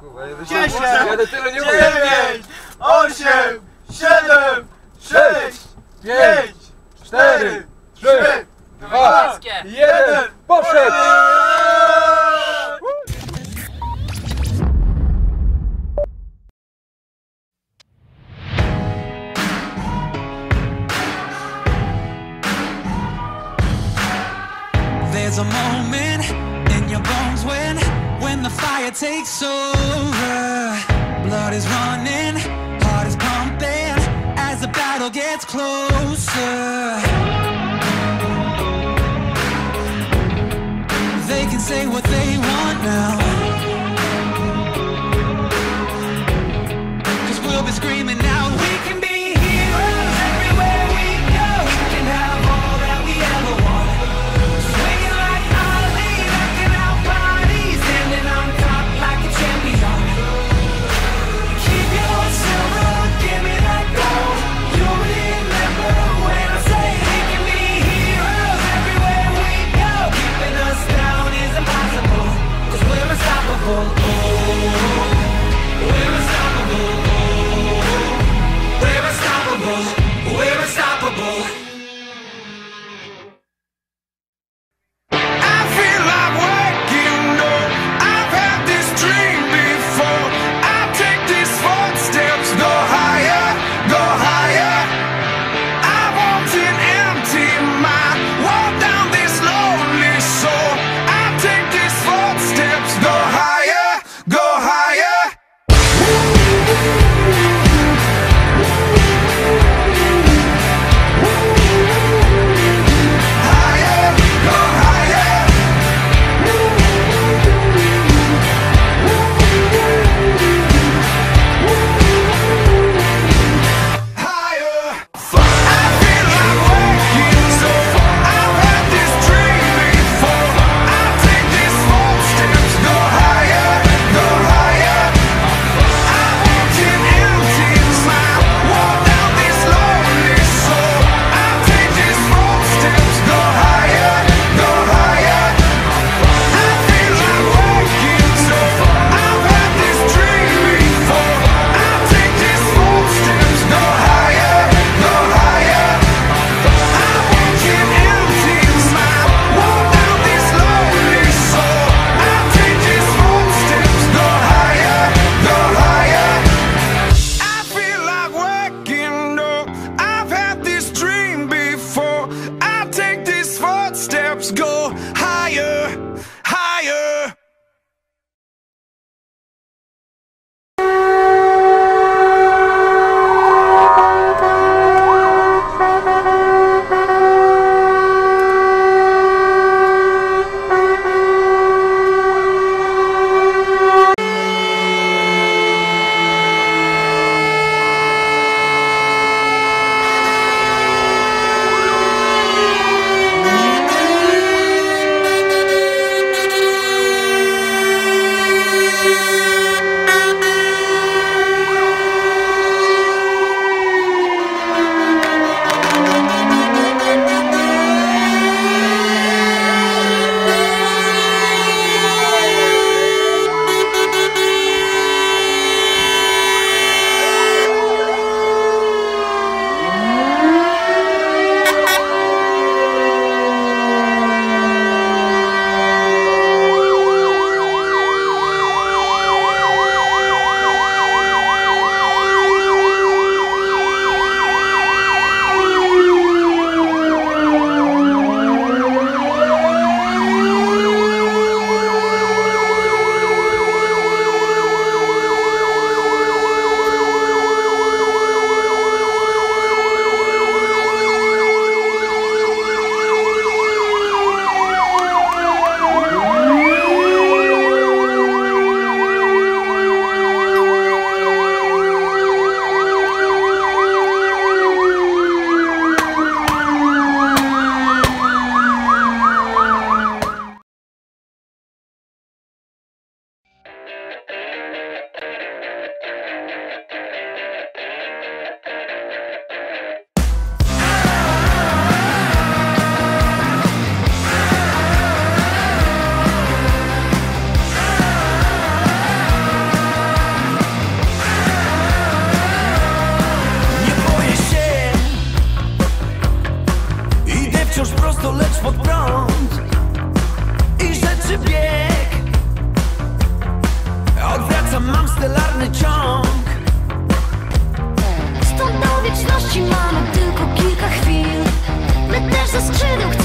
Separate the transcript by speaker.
Speaker 1: kurwa, ja do-
Speaker 2: Dziesięć,
Speaker 1: Ja do tylu nie mówię.
Speaker 2: dziewięć, osiem, siedem, sześć, pięć, cztery, trzy,
Speaker 1: Dwa, jeden, poszedł!
Speaker 3: There's a moment in your bones when when the fire takes over. Is running, heart is pumping as the battle gets closer. They can say what they want now. Cause we'll be screaming out, dalszy bieg. Odwracam, mam stelarny ciąg.
Speaker 4: Stąd do wieczności mamy tylko kilka chwil. My też ze skrzydeł